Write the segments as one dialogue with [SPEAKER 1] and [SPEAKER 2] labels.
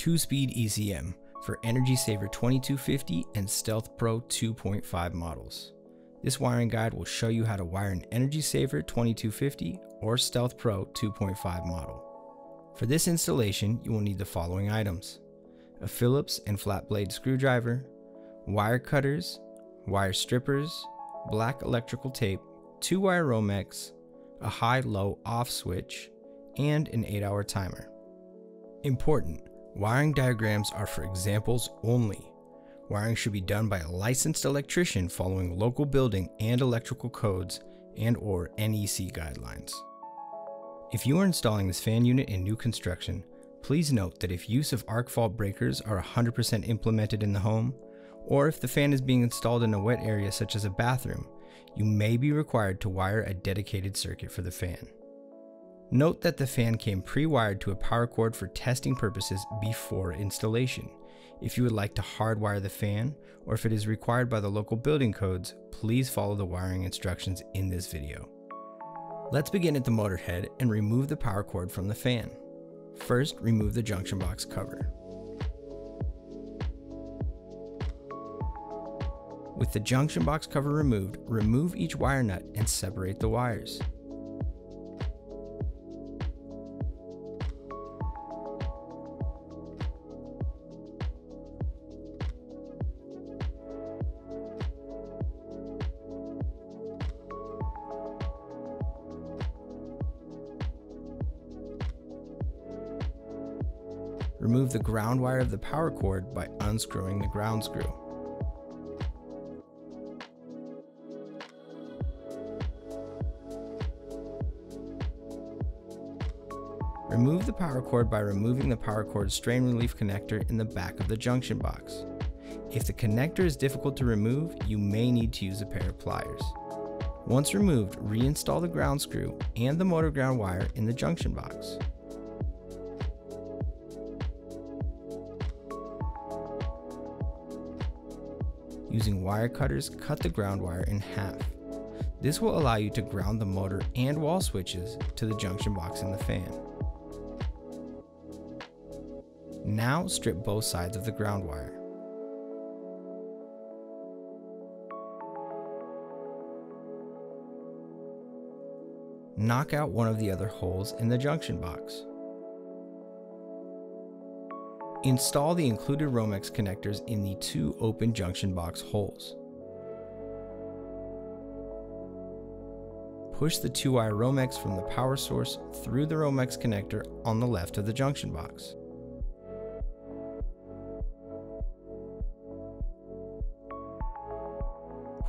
[SPEAKER 1] 2-speed ECM for Energy Saver 2250 and Stealth Pro 2.5 models. This wiring guide will show you how to wire an Energy Saver 2250 or Stealth Pro 2.5 model. For this installation, you will need the following items. A Phillips and flat blade screwdriver, wire cutters, wire strippers, black electrical tape, two wire Romex, a high-low off switch, and an 8-hour timer. Important, wiring diagrams are for examples only. Wiring should be done by a licensed electrician following local building and electrical codes and or NEC guidelines. If you are installing this fan unit in new construction, please note that if use of arc fault breakers are 100% implemented in the home, or if the fan is being installed in a wet area such as a bathroom, you may be required to wire a dedicated circuit for the fan. Note that the fan came pre-wired to a power cord for testing purposes before installation. If you would like to hardwire the fan, or if it is required by the local building codes, please follow the wiring instructions in this video. Let's begin at the motor head and remove the power cord from the fan. First, remove the junction box cover. With the junction box cover removed, remove each wire nut and separate the wires. Remove the ground wire of the power cord by unscrewing the ground screw. Remove the power cord by removing the power cord strain relief connector in the back of the junction box. If the connector is difficult to remove, you may need to use a pair of pliers. Once removed, reinstall the ground screw and the motor ground wire in the junction box. Using wire cutters, cut the ground wire in half. This will allow you to ground the motor and wall switches to the junction box in the fan. Now strip both sides of the ground wire. Knock out one of the other holes in the junction box. Install the included Romex connectors in the two open junction box holes. Push the 2-wire Romex from the power source through the Romex connector on the left of the junction box.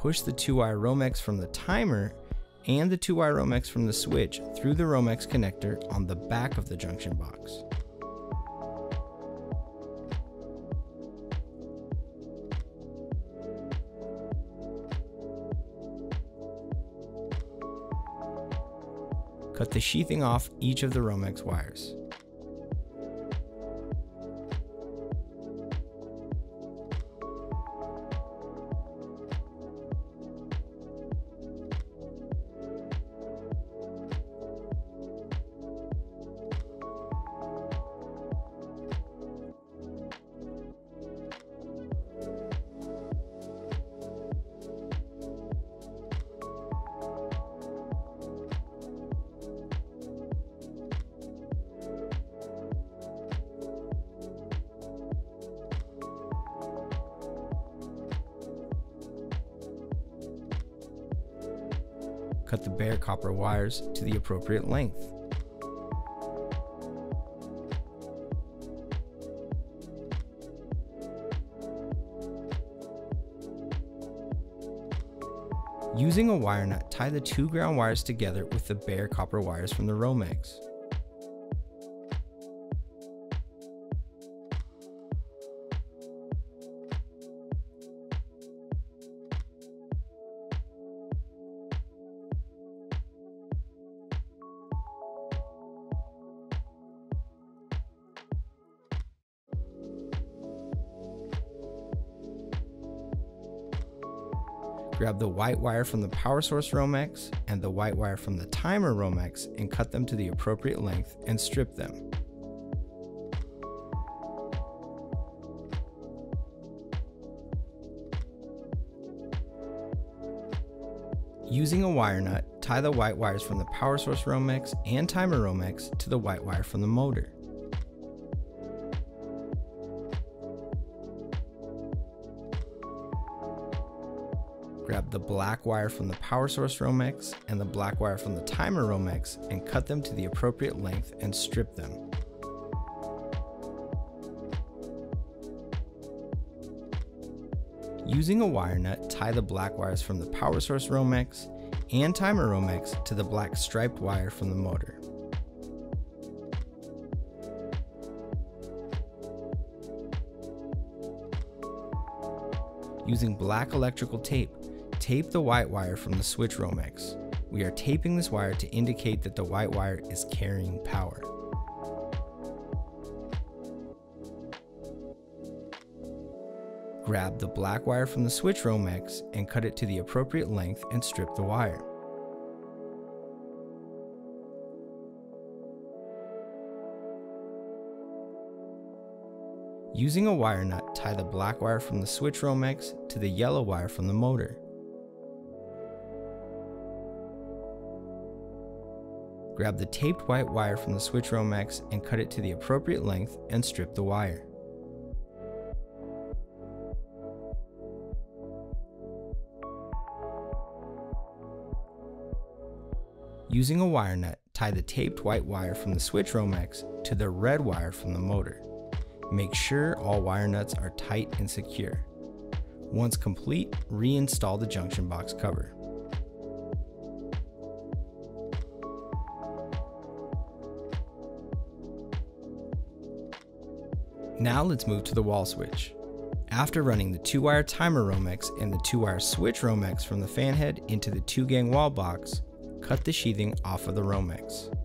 [SPEAKER 1] Push the 2-wire Romex from the timer and the 2-wire Romex from the switch through the Romex connector on the back of the junction box. Cut the sheathing off each of the Romex wires. Cut the bare copper wires to the appropriate length. Using a wire nut, tie the two ground wires together with the bare copper wires from the Romex. Grab the white wire from the power source Romex and the white wire from the timer Romex and cut them to the appropriate length and strip them. Using a wire nut, tie the white wires from the power source Romex and timer Romex to the white wire from the motor. Grab the black wire from the power source Romex and the black wire from the timer Romex and cut them to the appropriate length and strip them. Using a wire nut, tie the black wires from the power source Romex and timer Romex to the black striped wire from the motor. Using black electrical tape, tape the white wire from the switch Romex. We are taping this wire to indicate that the white wire is carrying power. Grab the black wire from the switch Romex and cut it to the appropriate length and strip the wire. Using a wire nut, tie the black wire from the switch Romex to the yellow wire from the motor. Grab the taped white wire from the switch Romex and cut it to the appropriate length and strip the wire. Using a wire nut, tie the taped white wire from the switch Romex to the red wire from the motor. Make sure all wire nuts are tight and secure. Once complete, reinstall the junction box cover. Now let's move to the wall switch. After running the 2-wire timer Romex and the 2-wire switch Romex from the fan head into the 2-gang wall box, cut the sheathing off of the Romex.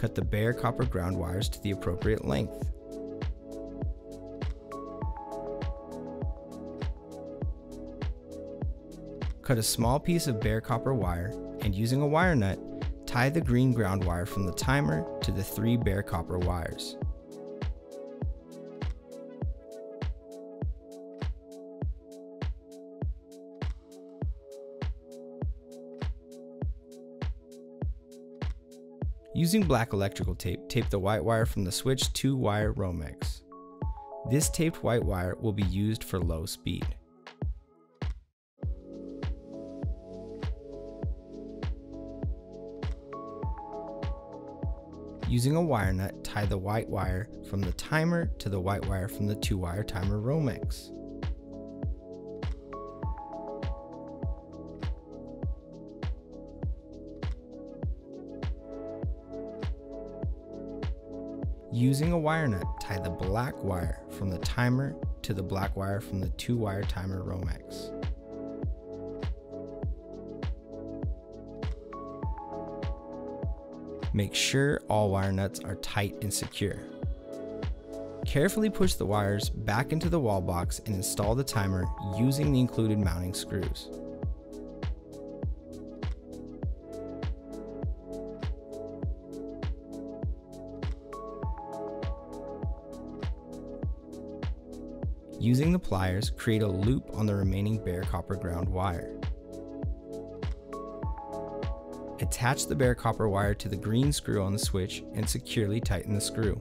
[SPEAKER 1] Cut the bare copper ground wires to the appropriate length. Cut a small piece of bare copper wire and using a wire nut, tie the green ground wire from the timer to the three bare copper wires. Using black electrical tape, tape the white wire from the switch to wire Romex. This taped white wire will be used for low speed. Using a wire nut, tie the white wire from the timer to the white wire from the 2-wire timer Romex. Using a wire nut, tie the black wire from the timer to the black wire from the 2-wire timer Romex. Make sure all wire nuts are tight and secure. Carefully push the wires back into the wall box and install the timer using the included mounting screws. Using the pliers, create a loop on the remaining bare copper ground wire. Attach the bare copper wire to the green screw on the switch and securely tighten the screw.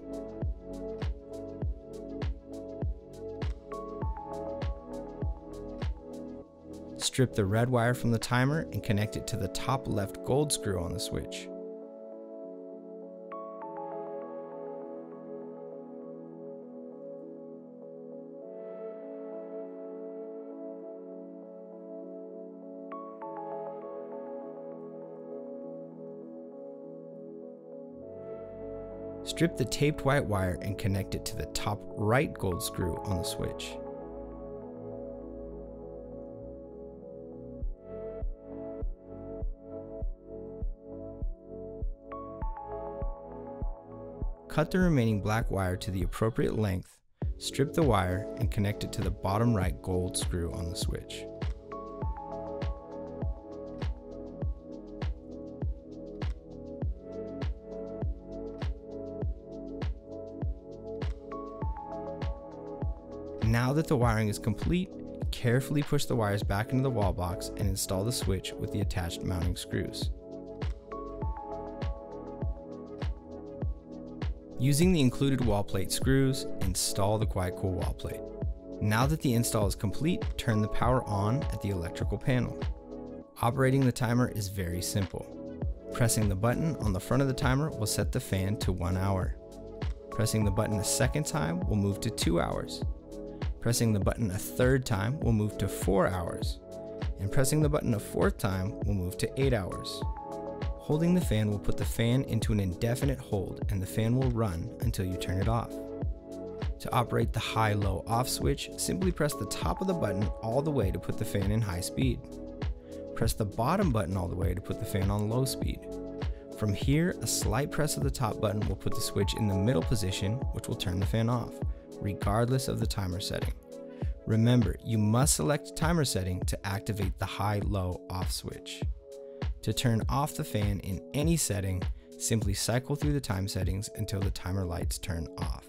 [SPEAKER 1] Strip the red wire from the timer and connect it to the top left gold screw on the switch. Strip the taped white wire and connect it to the top right gold screw on the switch. Cut the remaining black wire to the appropriate length, strip the wire, and connect it to the bottom right gold screw on the switch. Now that the wiring is complete, carefully push the wires back into the wall box and install the switch with the attached mounting screws. Using the included wall plate screws, install the QuietCool wall plate. Now that the install is complete, turn the power on at the electrical panel. Operating the timer is very simple. Pressing the button on the front of the timer will set the fan to 1 hour. Pressing the button a second time will move to 2 hours. Pressing the button a third time will move to 4 hours. And pressing the button a fourth time will move to 8 hours. Holding the fan will put the fan into an indefinite hold and the fan will run until you turn it off. To operate the high-low off switch, simply press the top of the button all the way to put the fan in high speed. Press the bottom button all the way to put the fan on low speed. From here, a slight press of the top button will put the switch in the middle position, which will turn the fan off, regardless of the timer setting. Remember, you must select timer setting to activate the high-low off switch. To turn off the fan in any setting, simply cycle through the time settings until the timer lights turn off.